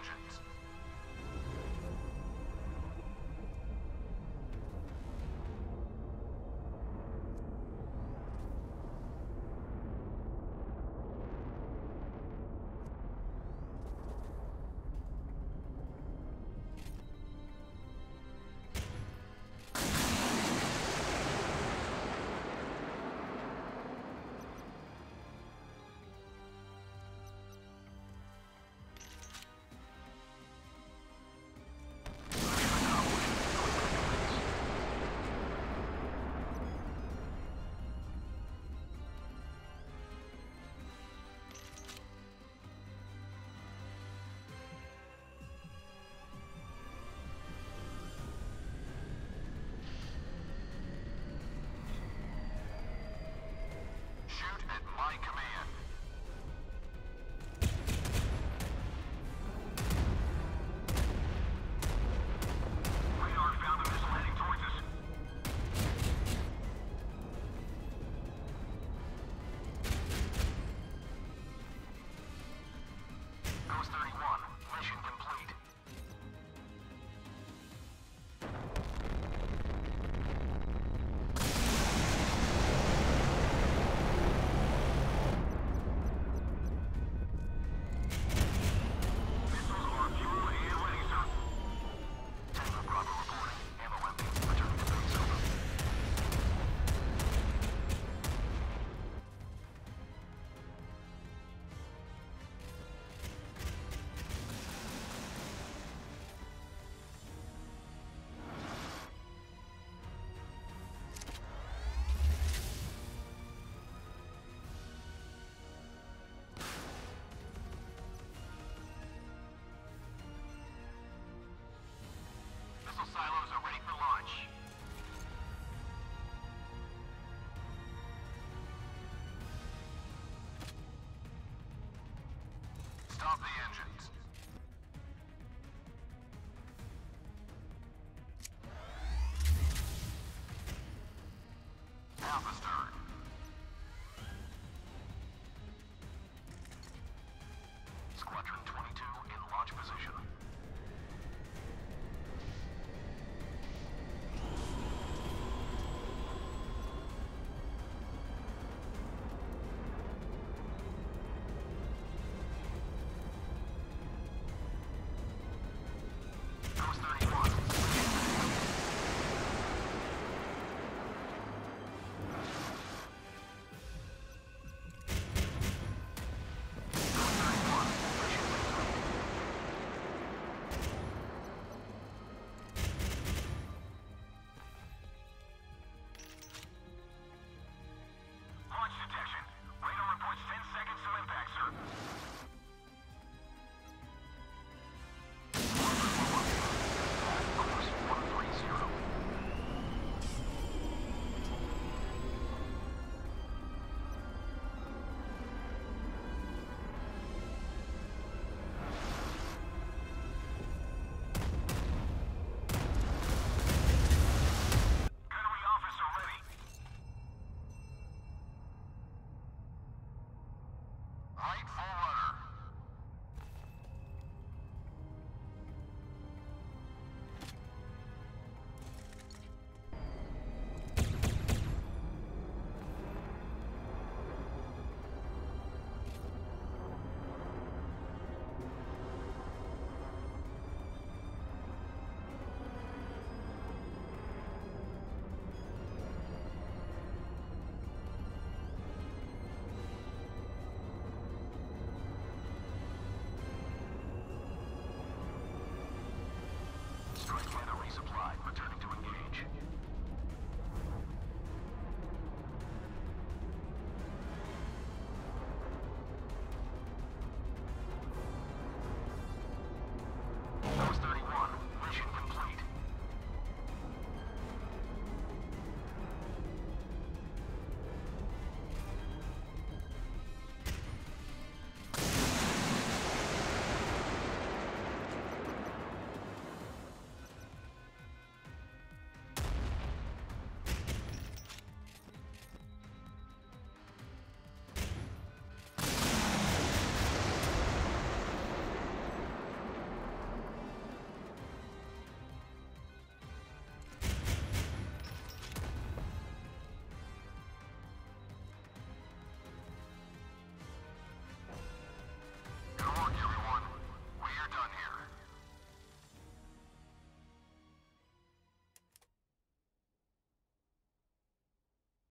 engines. officer. Returning to engage.